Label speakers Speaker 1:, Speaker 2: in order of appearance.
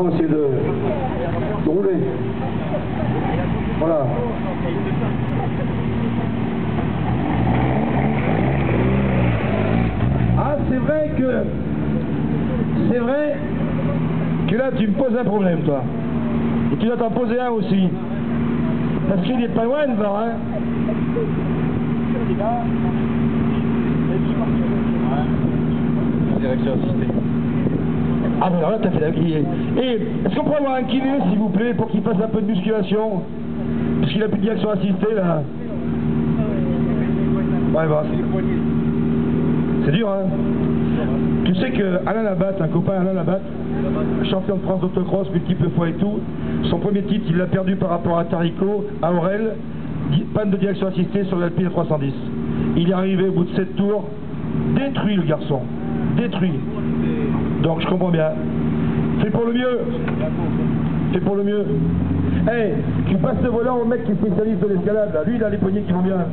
Speaker 1: On de, de rouler. Voilà. Ah, c'est vrai que. C'est vrai que là, tu me poses un problème, toi. Et tu dois t'en poser un aussi. Parce qu'il est pas loin, le Var, hein.
Speaker 2: Direction assistée.
Speaker 1: Ah, mais alors là, t'as fait la. Et est-ce qu'on pourrait avoir un kiné, s'il vous plaît, pour qu'il fasse un peu de musculation? Parce qu'il a plus de direction assistée, là. Ouais, bah. C'est dur, hein Tu sais que Alain Labatte, un copain Alain Labatte, champion de France d'autocross multiple fois et tout, son premier titre, il l'a perdu par rapport à Tarico, à Aurel, panne de direction assistée sur l'Alpine 310. Il est arrivé au bout de 7 tours, détruit le garçon, détruit. Donc je comprends bien. Fais pour le mieux. Fais pour le mieux. Eh, tu passes le volant au mec qui est spécialiste de l'escalade. Lui, il a les poignets qui vont bien.